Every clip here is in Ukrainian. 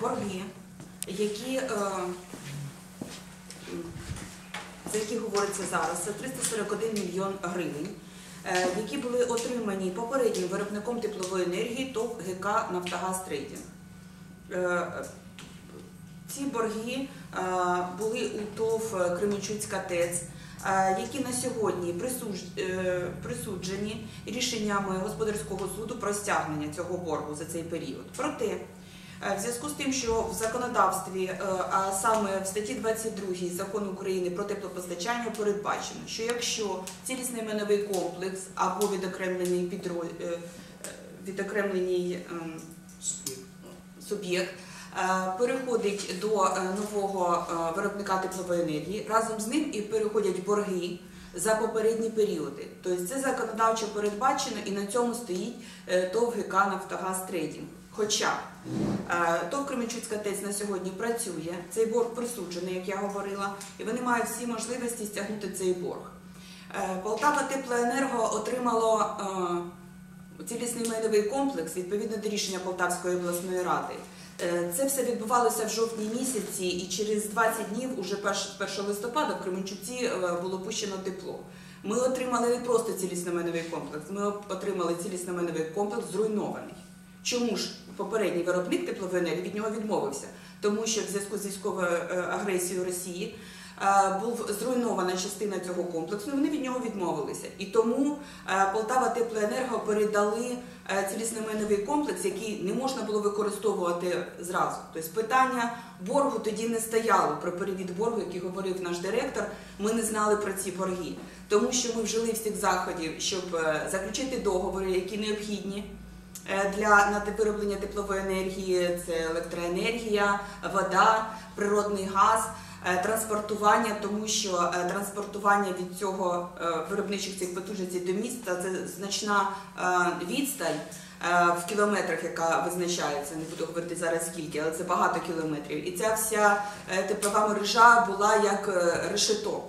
борги, які, е, за які говориться зараз, це 341 мільйон гривень, е, які були отримані попереднім виробником теплової енергії ТОВ ГК Нафтогаз Трейдинг. Е, Ці борги були у ТОВ Кременчуцька ТЕЦ, які на сьогодні присуджені рішеннями господарського суду про стягнення цього боргу за цей період. Проте, в зв'язку з тим, що в законодавстві, е, а саме в статті 22 закону України про теплопостачання передбачено, що якщо цілісний меновий комплекс або відокремлений підро... е, е, відокремлений ем, суб'єкт е, переходить до е, нового е, виробника теплової енергії, разом з ним і переходять борги за попередні періоди. Тобто це законодавчо передбачено і на цьому стоїть е, ТОВ ГК Нафтогаз Трейдинг. Хоча е, ТОВ Кременчуцька ТЕЦ на сьогодні працює, цей борг присуджений, як я говорила, і вони мають всі можливості стягнути цей борг. Е, Полтава Теплоенерго отримало е, цілісний майновий комплекс відповідно до рішення Полтавської обласної ради. Це все відбувалося в жовтні місяці, і через 20 днів, уже 1 листопада, в Кременчуці було пущено тепло. Ми отримали не просто цілісно-меновий комплекс, ми отримали цілісно-меновий комплекс зруйнований. Чому ж попередній виробник теплової енергії від нього відмовився? Тому що в зв'язку з військовою е, агресією Росії е, був зруйнована частина цього комплексу, вони від нього відмовилися. І тому е, Полтава Теплоенерго передали цілісноменовий комплекс, який не можна було використовувати зразу. Тобто питання боргу тоді не стояло про перевід боргу, який говорив наш директор. Ми не знали про ці борги, тому що ми вжили всіх заходів, щоб заключити договори, які необхідні. Е, для на вироблення теплової енергії це електроенергія, вода, природний газ, е, транспортування, тому що е, транспортування від цього виробничих цих потужностей до міста це значна відстань. В кілометрах, яка визначається, не буду говорити зараз скільки, але це багато кілометрів. І ця вся теплова мережа була як е, решето.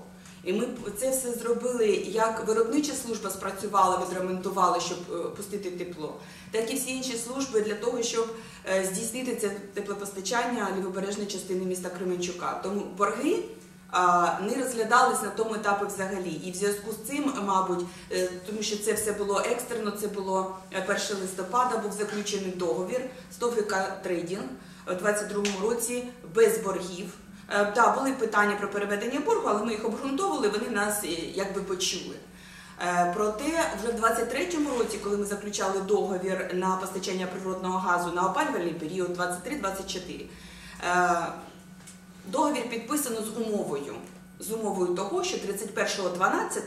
І ми це все зробили, як виробнича служба спрацювала, відремонтувала, щоб е, пустити тепло, так і всі інші служби для того, щоб е, здійснити це теплопостачання лівобережної частини міста Кременчука. Тому борги не розглядались на тому етапі взагалі. І в зв'язку з цим, мабуть, е, тому що це все було екстрено, це було е, 1 листопада, був заключений договір з ТОВК Трейдінг у 22-му році без боргів. Е, Так, були питання про переведення боргу, але ми їх обґрунтовували, вони нас е, якби почули. Е, Проте вже в 23-му році, коли ми заключали договір на постачання природного газу на опалювальний період 23-24, е, договір підписано з умовою, з умовою того, що 31.12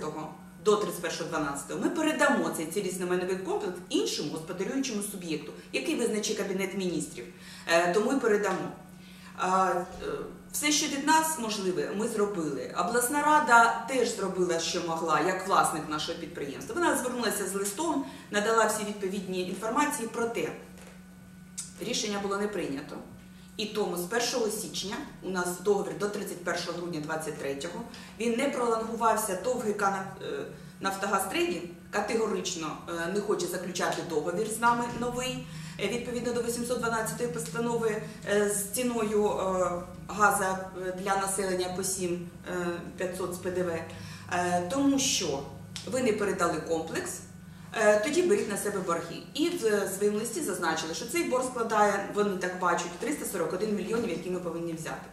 до 31.12 ми передамо цей цілісно-меновий комплекс іншому господарюючому суб'єкту, який визначить Кабінет міністрів. Тому і передамо. Все, що від нас можливе, ми зробили. Обласна рада теж зробила, що могла, як власник нашого підприємства. Вона звернулася з листом, надала всі відповідні інформації, проте рішення було не прийнято. І тому з 1 січня у нас договір до 31 грудня 23-го, він не пролонгувався, ТОВ ГК е, Нафтогаз Трейдінг категорично е, не хоче заключати договір з нами новий. Е, Відповідно до 812 постанови е, з ціною газа для населення по 7 е, 500 з ПДВ, тому що ви не передали комплекс, тоді беріть на себе борги. І в своєму листі зазначили, що цей борг складає, вони так бачать, 341 мільйонів, які ми повинні взяти.